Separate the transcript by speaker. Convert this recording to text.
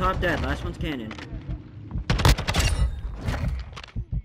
Speaker 1: top dead. Last one's cannon.